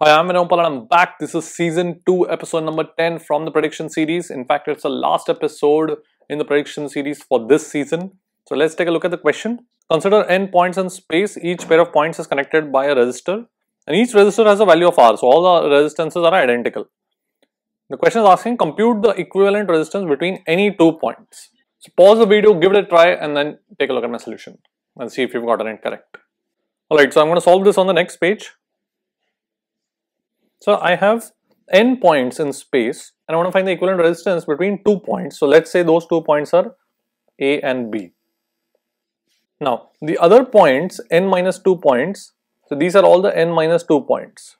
Hi, I'm Vinay Uppal and I'm back. This is season 2, episode number 10 from the prediction series. In fact, it's the last episode in the prediction series for this season. So let's take a look at the question. Consider n points in space. Each pair of points is connected by a resistor and each resistor has a value of R. So all the resistances are identical. The question is asking compute the equivalent resistance between any two points. So pause the video, give it a try and then take a look at my solution and see if you've gotten it correct. Alright, so I'm going to solve this on the next page. So I have n points in space and I want to find the equivalent resistance between two points. So let's say those two points are A and B. Now the other points n minus 2 points, so these are all the n minus 2 points.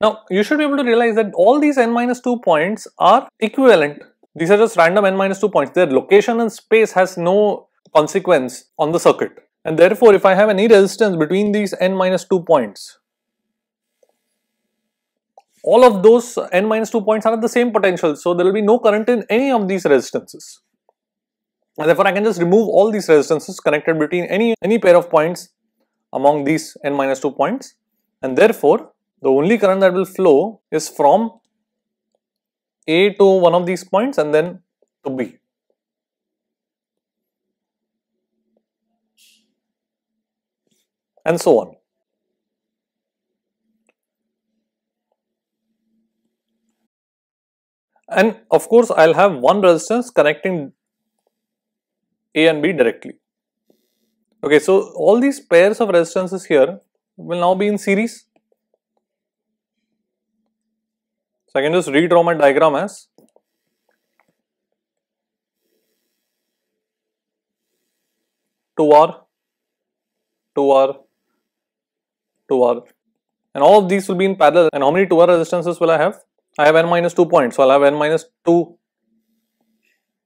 Now you should be able to realize that all these n minus 2 points are equivalent. These are just random n minus 2 points. Their location in space has no consequence on the circuit. And therefore, if I have any resistance between these n minus 2 points, all of those n minus 2 points are at the same potential. So, there will be no current in any of these resistances. And therefore, I can just remove all these resistances connected between any, any pair of points among these n minus 2 points. And therefore, the only current that will flow is from A to one of these points and then to B. and so on. And of course, I'll have one resistance connecting A and B directly. Okay, so all these pairs of resistances here will now be in series. So I can just redraw my diagram as two R, two R, 2R and all of these will be in parallel. And how many 2R resistances will I have? I have n minus 2 points. So I'll have n minus 2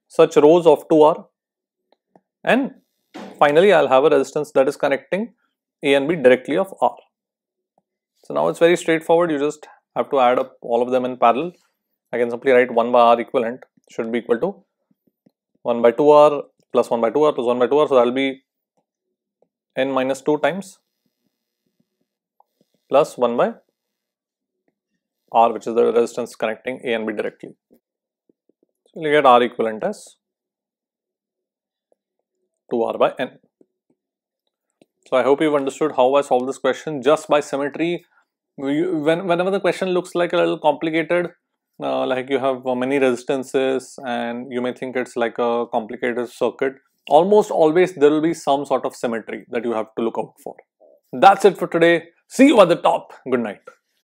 such rows of 2R and finally I'll have a resistance that is connecting A and B directly of R. So now it's very straightforward. You just have to add up all of them in parallel. I can simply write 1 by R equivalent should be equal to 1 by 2R plus 1 by 2R plus 1 by 2R so that will be n minus 2 times plus 1 by R which is the resistance connecting A and B directly. So, you get R equivalent as 2R by N. So, I hope you've understood how I solve this question just by symmetry. When, whenever the question looks like a little complicated, uh, like you have uh, many resistances and you may think it's like a complicated circuit, almost always there will be some sort of symmetry that you have to look out for. That's it for today. See you at the top. Good night.